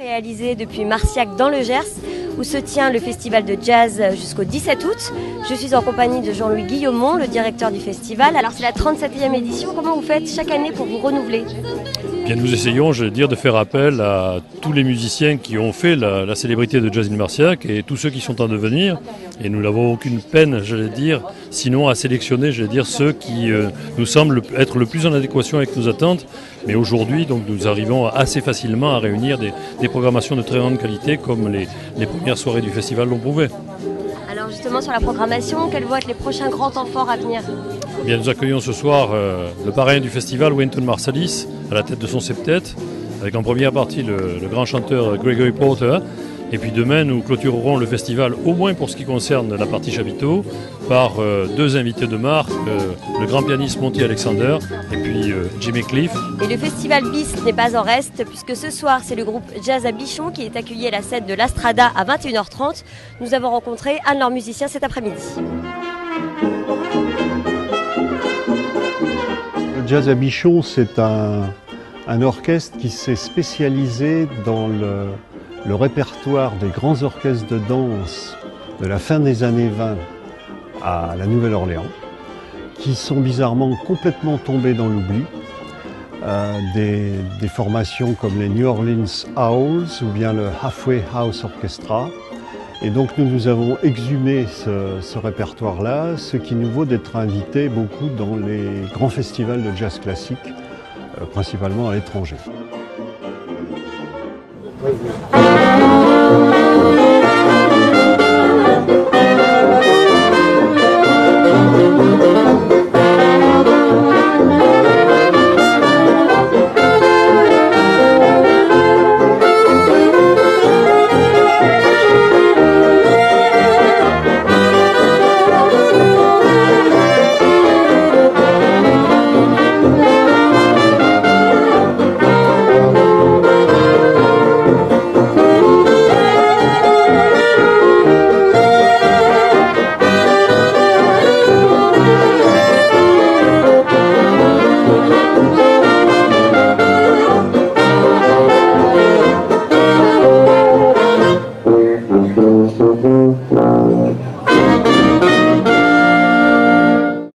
Réalisé depuis Marciac dans le Gers, où se tient le festival de jazz jusqu'au 17 août. Je suis en compagnie de Jean-Louis Guillaumont, le directeur du festival. Alors c'est la 37e édition, comment vous faites chaque année pour vous renouveler? Bien, nous essayons, je veux dire, de faire appel à tous les musiciens qui ont fait la, célébrité de Jazz in Marciac et tous ceux qui sont en devenir. Et nous n'avons aucune peine, je vais dire, sinon à sélectionner, dire, ceux qui euh, nous semblent être le plus en adéquation avec nos attentes. Mais aujourd'hui, donc, nous arrivons assez facilement à réunir des, programmations de très grande qualité comme les, soirées du festival l'ont prouvé. Alors justement sur la programmation, quels vont être les prochains grands temps forts à venir Eh Bien, nous accueillons ce soir euh, le parrain du festival, Wynton Marsalis, à la tête de son septet, avec en première partie le, le grand chanteur Gregory Porter. Et puis demain, nous clôturerons le festival, au moins pour ce qui concerne la partie chapiteau, par euh, deux invités de marque, euh, le grand pianiste Monty Alexander et puis euh, Jimmy Cliff. Et le festival BIS n'est pas en reste, puisque ce soir, c'est le groupe Jazz à Bichon qui est accueilli à la scène de l'Astrada à 21h30. Nous avons rencontré un de leurs musiciens cet après-midi. Le Jazz à Bichon, c'est un, un orchestre qui s'est spécialisé dans le, répertoire des grands orchestres de danse de la fin des années 20 à la Nouvelle-Orléans, qui sont bizarrement complètement tombés dans l'oubli. Euh, des, formations comme les New Orleans Owls ou bien le Halfway House Orchestra. Et donc nous nous avons exhumé ce, répertoire-là, ce qui nous vaut d'être invités beaucoup dans les grands festivals de jazz classique, principalement à l'étranger. You.